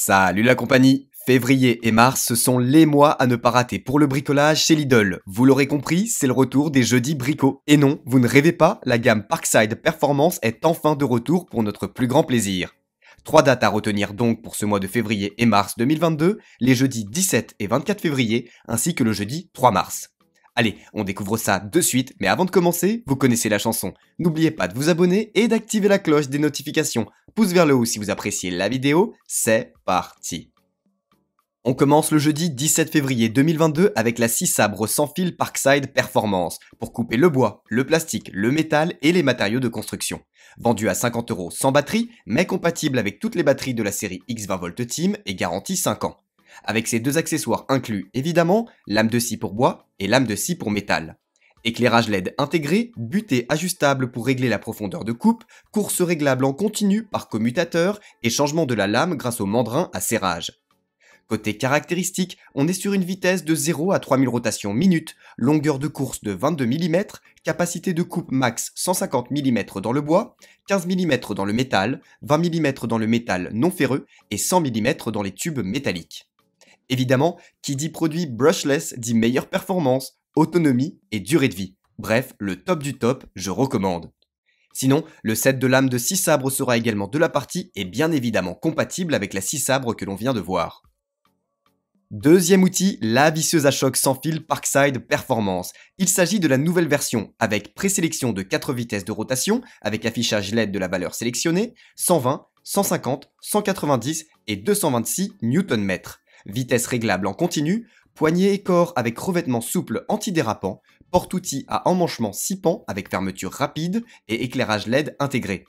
Salut la compagnie Février et mars, ce sont les mois à ne pas rater pour le bricolage chez Lidl. Vous l'aurez compris, c'est le retour des jeudis bricots. Et non, vous ne rêvez pas, la gamme Parkside Performance est enfin de retour pour notre plus grand plaisir. Trois dates à retenir donc pour ce mois de février et mars 2022, les jeudis 17 et 24 février, ainsi que le jeudi 3 mars. Allez, on découvre ça de suite, mais avant de commencer, vous connaissez la chanson. N'oubliez pas de vous abonner et d'activer la cloche des notifications. Pouce vers le haut si vous appréciez la vidéo, c'est parti. On commence le jeudi 17 février 2022 avec la 6 sabre sans fil Parkside Performance pour couper le bois, le plastique, le métal et les matériaux de construction. Vendu à 50 euros sans batterie, mais compatible avec toutes les batteries de la série X20V Team et garantie 5 ans avec ses deux accessoires inclus évidemment, lame de scie pour bois et lame de scie pour métal. Éclairage LED intégré, butée ajustable pour régler la profondeur de coupe, course réglable en continu par commutateur et changement de la lame grâce au mandrin à serrage. Côté caractéristique, on est sur une vitesse de 0 à 3000 rotations minutes, longueur de course de 22 mm, capacité de coupe max 150 mm dans le bois, 15 mm dans le métal, 20 mm dans le métal non ferreux et 100 mm dans les tubes métalliques. Évidemment, qui dit produit brushless dit meilleure performance, autonomie et durée de vie. Bref, le top du top, je recommande. Sinon, le set de lames de 6 sabres sera également de la partie et bien évidemment compatible avec la 6 sabres que l'on vient de voir. Deuxième outil, la visseuse à choc sans fil Parkside Performance. Il s'agit de la nouvelle version avec présélection de 4 vitesses de rotation avec affichage LED de la valeur sélectionnée, 120, 150, 190 et 226 Nm vitesse réglable en continu, poignée et corps avec revêtement souple antidérapant, porte-outil à emmanchement 6 pans avec fermeture rapide et éclairage LED intégré.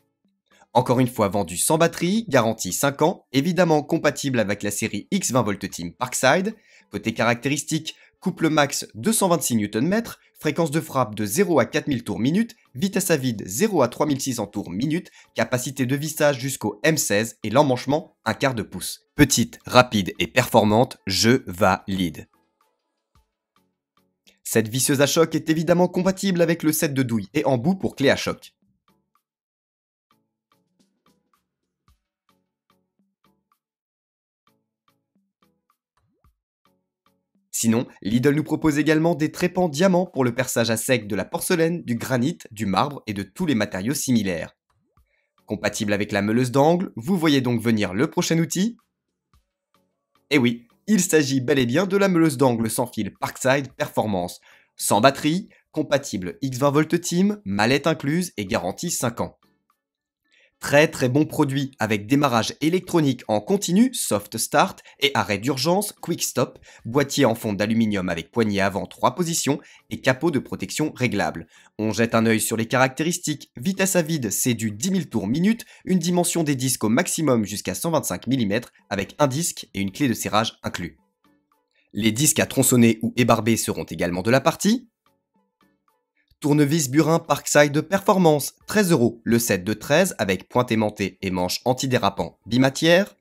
Encore une fois vendu sans batterie, garantie 5 ans, évidemment compatible avec la série X20V Team Parkside. Côté caractéristiques, couple max 226 Nm, fréquence de frappe de 0 à 4000 tours minute, vitesse à vide 0 à 3600 tours minute, capacité de vissage jusqu'au M16 et l'emmanchement un quart de pouce. Petite, rapide et performante, je valide. Cette visseuse à choc est évidemment compatible avec le set de douille et embout pour clé à choc. Sinon, Lidl nous propose également des trépans diamants pour le perçage à sec de la porcelaine, du granit, du marbre et de tous les matériaux similaires. Compatible avec la meuleuse d'angle, vous voyez donc venir le prochain outil Eh oui, il s'agit bel et bien de la meuleuse d'angle sans fil Parkside Performance, sans batterie, compatible X20V Team, mallette incluse et garantie 5 ans. Très très bon produit avec démarrage électronique en continu, soft start et arrêt d'urgence, quick stop, boîtier en fond d'aluminium avec poignée avant 3 positions et capot de protection réglable. On jette un œil sur les caractéristiques, vitesse à vide c'est du 10 000 tours minute, une dimension des disques au maximum jusqu'à 125 mm avec un disque et une clé de serrage inclus. Les disques à tronçonner ou ébarber seront également de la partie, Tournevis Burin Parkside Performance, 13 euros. Le set de 13 avec pointe aimantée et manche antidérapant bimatière.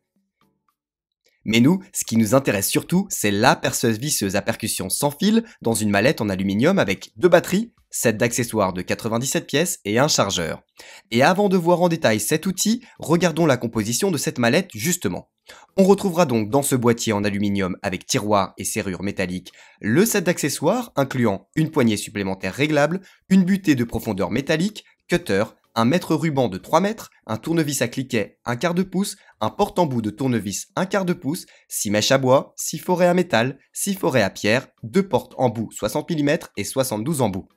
Mais nous, ce qui nous intéresse surtout, c'est la perceuse visseuse à percussion sans fil dans une mallette en aluminium avec deux batteries, set d'accessoires de 97 pièces et un chargeur. Et avant de voir en détail cet outil, regardons la composition de cette mallette justement. On retrouvera donc dans ce boîtier en aluminium avec tiroir et serrure métallique le set d'accessoires incluant une poignée supplémentaire réglable, une butée de profondeur métallique, cutter, un mètre ruban de 3 mètres, un tournevis à cliquet un quart de pouce, un porte-embout de tournevis un quart de pouce, 6 mèches à bois, 6 forêts à métal, 6 forêts à pierre, 2 portes embout 60 mm et 72 embouts.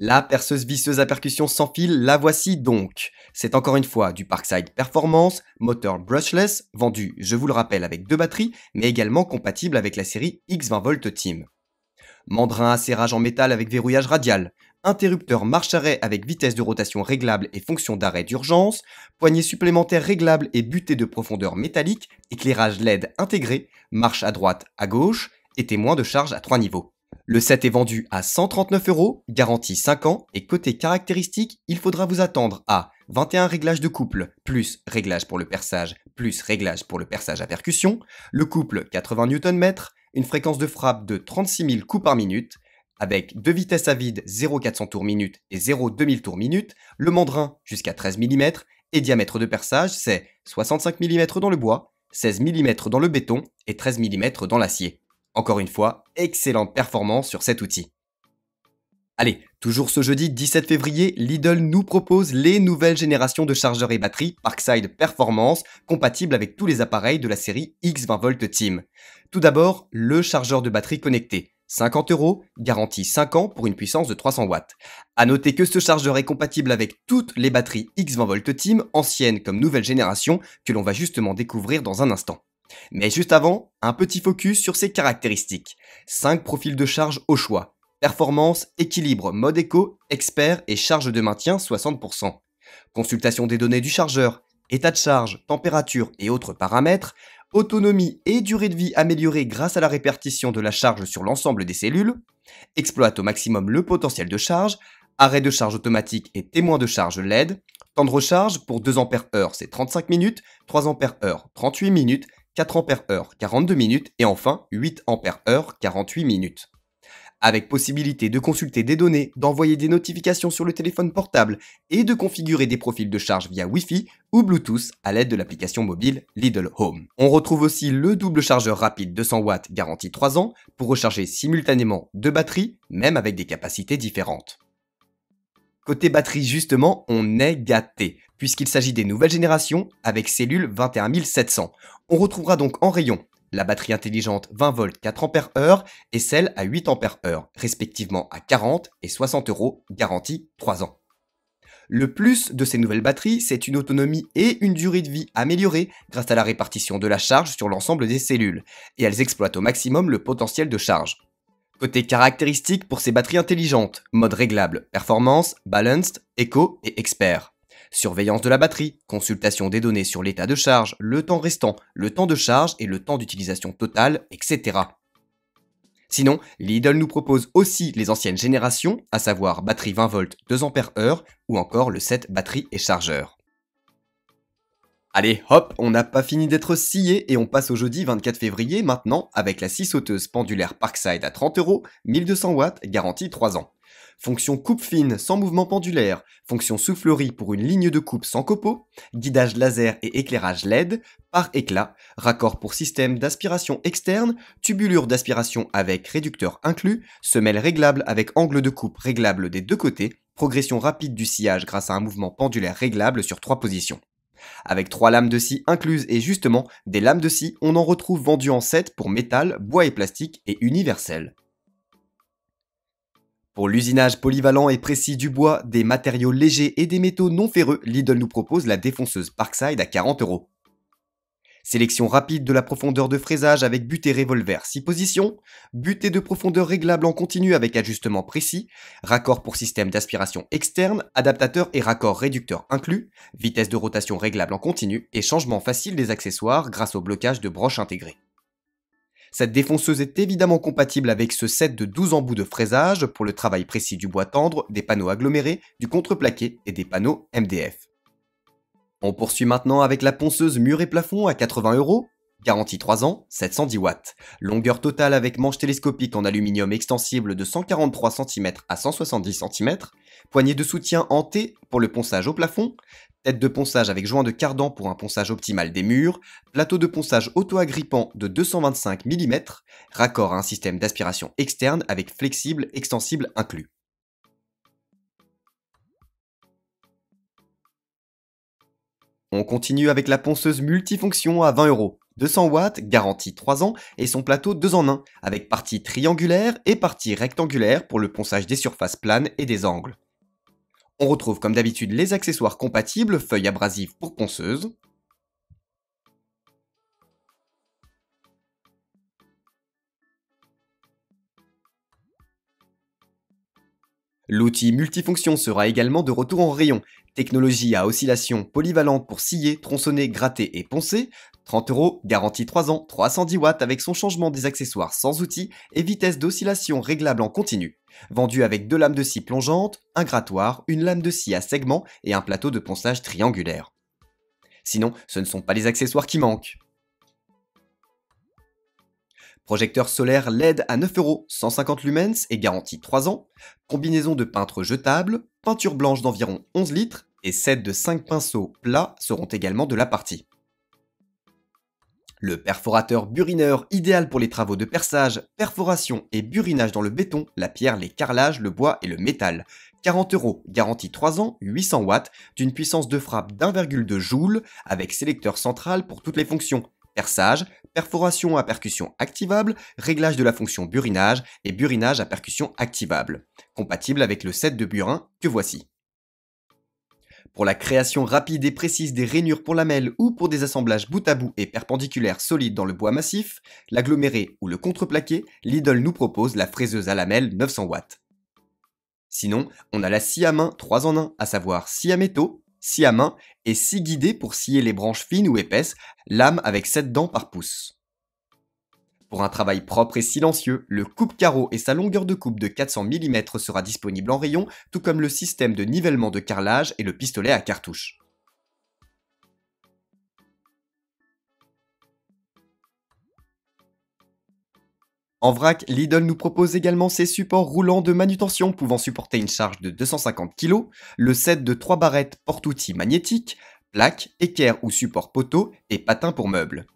La perceuse visseuse à percussion sans fil, la voici donc. C'est encore une fois du Parkside Performance, moteur brushless, vendu, je vous le rappelle, avec deux batteries, mais également compatible avec la série X20V Team. Mandrin à serrage en métal avec verrouillage radial, interrupteur marche-arrêt avec vitesse de rotation réglable et fonction d'arrêt d'urgence, poignée supplémentaire réglable et butée de profondeur métallique, éclairage LED intégré, marche à droite, à gauche et témoin de charge à trois niveaux. Le set est vendu à 139 euros, garantie 5 ans, et côté caractéristiques, il faudra vous attendre à 21 réglages de couple, plus réglage pour le perçage, plus réglage pour le perçage à percussion, le couple 80 Nm, une fréquence de frappe de 36 000 coups par minute, avec deux vitesses à vide 0,400 tours minute et 0,2000 tours minute, le mandrin jusqu'à 13 mm et diamètre de perçage, c'est 65 mm dans le bois, 16 mm dans le béton et 13 mm dans l'acier. Encore une fois, excellente performance sur cet outil. Allez, toujours ce jeudi 17 février, Lidl nous propose les nouvelles générations de chargeurs et batteries Parkside Performance compatibles avec tous les appareils de la série X20V Team. Tout d'abord, le chargeur de batterie connecté. 50 euros, garantie 5 ans pour une puissance de 300 watts. A noter que ce chargeur est compatible avec toutes les batteries X20V Team, anciennes comme nouvelle génération, que l'on va justement découvrir dans un instant. Mais juste avant, un petit focus sur ses caractéristiques. 5 profils de charge au choix. Performance, équilibre, mode éco, expert et charge de maintien 60%. Consultation des données du chargeur, état de charge, température et autres paramètres, autonomie et durée de vie améliorée grâce à la répartition de la charge sur l'ensemble des cellules, exploite au maximum le potentiel de charge, arrêt de charge automatique et témoin de charge LED, temps de recharge pour 2 Ah c'est 35 minutes, 3 Ah 38 minutes, 4 Ah 42 minutes et enfin 8 Ah 48 minutes avec possibilité de consulter des données, d'envoyer des notifications sur le téléphone portable et de configurer des profils de charge via Wi-Fi ou Bluetooth à l'aide de l'application mobile Lidl Home. On retrouve aussi le double chargeur rapide 200 watts garantie 3 ans pour recharger simultanément deux batteries, même avec des capacités différentes. Côté batterie justement, on est gâté, puisqu'il s'agit des nouvelles générations avec cellules 21700. On retrouvera donc en rayon la batterie intelligente 20 volts 4 Ah et celle à 8 Ah, respectivement à 40 et 60 euros, garantie 3 ans. Le plus de ces nouvelles batteries, c'est une autonomie et une durée de vie améliorée grâce à la répartition de la charge sur l'ensemble des cellules, et elles exploitent au maximum le potentiel de charge. Côté caractéristiques pour ces batteries intelligentes, mode réglable, performance, balanced, eco et expert. Surveillance de la batterie, consultation des données sur l'état de charge, le temps restant, le temps de charge et le temps d'utilisation totale, etc. Sinon, Lidl nous propose aussi les anciennes générations, à savoir batterie 20 volts 2 Ah ou encore le set batterie et chargeur. Allez, hop, on n'a pas fini d'être scié et on passe au jeudi 24 février maintenant avec la scie sauteuse pendulaire Parkside à 30 euros, 1200 watts, garantie 3 ans fonction coupe fine sans mouvement pendulaire, fonction soufflerie pour une ligne de coupe sans copeaux, guidage laser et éclairage LED, par éclat, raccord pour système d'aspiration externe, tubulure d'aspiration avec réducteur inclus, semelle réglable avec angle de coupe réglable des deux côtés, progression rapide du sillage grâce à un mouvement pendulaire réglable sur trois positions. Avec trois lames de scie incluses et justement, des lames de scie, on en retrouve vendues en set pour métal, bois et plastique et universel. Pour l'usinage polyvalent et précis du bois, des matériaux légers et des métaux non ferreux, Lidl nous propose la défonceuse Parkside à 40 euros. Sélection rapide de la profondeur de fraisage avec butée revolver 6 positions, butée de profondeur réglable en continu avec ajustement précis, raccord pour système d'aspiration externe, adaptateur et raccord réducteur inclus, vitesse de rotation réglable en continu et changement facile des accessoires grâce au blocage de broches intégrées. Cette défonceuse est évidemment compatible avec ce set de 12 embouts de fraisage pour le travail précis du bois tendre, des panneaux agglomérés, du contreplaqué et des panneaux MDF. On poursuit maintenant avec la ponceuse mur et plafond à 80 euros, Garantie 3 ans, 710 watts. Longueur totale avec manche télescopique en aluminium extensible de 143 cm à 170 cm. Poignée de soutien en T pour le ponçage au plafond. Tête de ponçage avec joint de cardan pour un ponçage optimal des murs. Plateau de ponçage auto-agrippant de 225 mm. Raccord à un système d'aspiration externe avec flexible extensible inclus. On continue avec la ponceuse multifonction à 20 euros. 200 watts, garantie 3 ans, et son plateau 2 en 1, avec partie triangulaire et partie rectangulaire pour le ponçage des surfaces planes et des angles. On retrouve comme d'habitude les accessoires compatibles, feuilles abrasives pour ponceuse, L'outil multifonction sera également de retour en rayon. Technologie à oscillation polyvalente pour scier, tronçonner, gratter et poncer. 30 euros, garantie 3 ans, 310 watts avec son changement des accessoires sans outils et vitesse d'oscillation réglable en continu. Vendu avec deux lames de scie plongeantes, un grattoir, une lame de scie à segment et un plateau de ponçage triangulaire. Sinon, ce ne sont pas les accessoires qui manquent. Projecteur solaire LED à 9 euros, 150 lumens et garantie 3 ans. Combinaison de peintre jetable, peinture blanche d'environ 11 litres, et 7 de 5 pinceaux plats seront également de la partie. Le perforateur burineur idéal pour les travaux de perçage, perforation et burinage dans le béton, la pierre, les carrelages, le bois et le métal. 40 euros, garantie 3 ans, 800 watts, d'une puissance de frappe d'1,2 joule, avec sélecteur central pour toutes les fonctions. Perçage, perforation à percussion activable, réglage de la fonction burinage et burinage à percussion activable. Compatible avec le set de burin que voici. Pour la création rapide et précise des rainures pour lamelles ou pour des assemblages bout à bout et perpendiculaires solides dans le bois massif, l'aggloméré ou le contreplaqué, Lidl nous propose la fraiseuse à lamelles 900 watts. Sinon, on a la scie à main 3 en 1, à savoir scie à métaux, scie à main et scie guidée pour scier les branches fines ou épaisses, lame avec 7 dents par pouce. Pour un travail propre et silencieux, le coupe-carreau et sa longueur de coupe de 400 mm sera disponible en rayon, tout comme le système de nivellement de carrelage et le pistolet à cartouche. En vrac, Lidl nous propose également ses supports roulants de manutention pouvant supporter une charge de 250 kg, le set de 3 barrettes porte-outils magnétiques, plaques, équerre ou support poteau et patins pour meubles.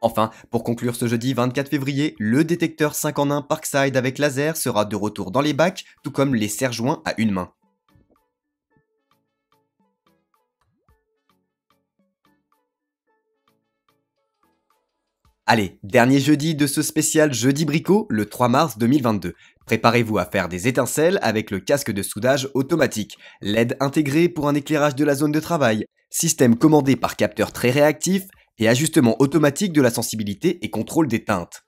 Enfin, pour conclure ce jeudi 24 février, le détecteur 5 en 1 Parkside avec laser sera de retour dans les bacs, tout comme les serre-joints à une main. Allez, dernier jeudi de ce spécial Jeudi Bricot, le 3 mars 2022. Préparez-vous à faire des étincelles avec le casque de soudage automatique, LED intégré pour un éclairage de la zone de travail, système commandé par capteur très réactif et ajustement automatique de la sensibilité et contrôle des teintes.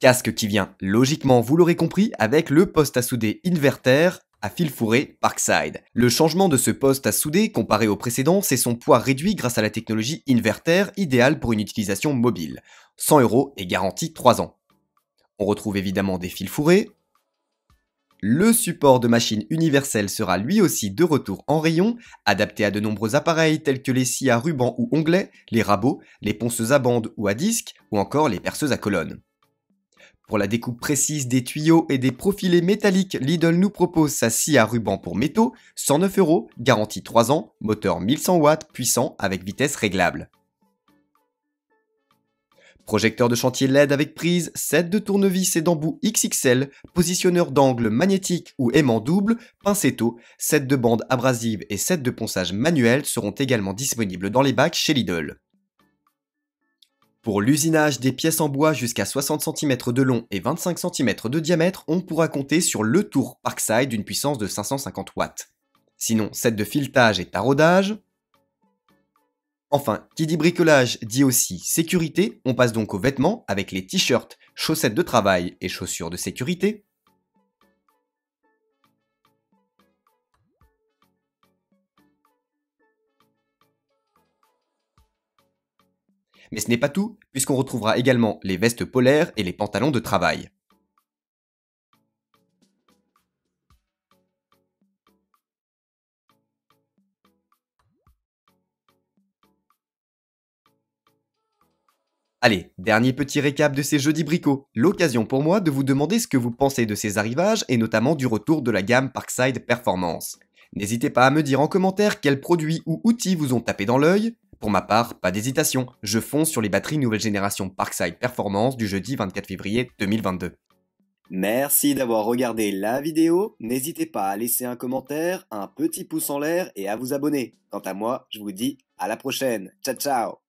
Casque qui vient logiquement, vous l'aurez compris, avec le poste à souder inverter à fil fourré Parkside. Le changement de ce poste à souder comparé au précédent, c'est son poids réduit grâce à la technologie inverter idéale pour une utilisation mobile. 100 euros et garantie 3 ans. On retrouve évidemment des fils fourrés. Le support de machine universelle sera lui aussi de retour en rayon, adapté à de nombreux appareils tels que les scies à ruban ou onglets, les rabots, les ponceuses à bande ou à disque, ou encore les perceuses à colonnes. Pour la découpe précise des tuyaux et des profilés métalliques, Lidl nous propose sa scie à ruban pour métaux, 109 euros, garantie 3 ans, moteur 1100 watts, puissant avec vitesse réglable. Projecteur de chantier LED avec prise, set de tournevis et d'embout XXL, positionneur d'angle magnétique ou aimant double, pincetto, set de bandes abrasives et set de ponçage manuel seront également disponibles dans les bacs chez Lidl. Pour l'usinage des pièces en bois jusqu'à 60 cm de long et 25 cm de diamètre, on pourra compter sur le tour Parkside d'une puissance de 550 watts. Sinon, set de filetage et taraudage. Enfin, qui dit bricolage dit aussi sécurité, on passe donc aux vêtements avec les t-shirts, chaussettes de travail et chaussures de sécurité. Mais ce n'est pas tout, puisqu'on retrouvera également les vestes polaires et les pantalons de travail. Allez, dernier petit récap de ces jeudis bricots. L'occasion pour moi de vous demander ce que vous pensez de ces arrivages et notamment du retour de la gamme Parkside Performance. N'hésitez pas à me dire en commentaire quels produits ou outils vous ont tapé dans l'œil, pour ma part, pas d'hésitation, je fonce sur les batteries nouvelle génération Parkside Performance du jeudi 24 février 2022. Merci d'avoir regardé la vidéo, n'hésitez pas à laisser un commentaire, un petit pouce en l'air et à vous abonner. Quant à moi, je vous dis à la prochaine. Ciao ciao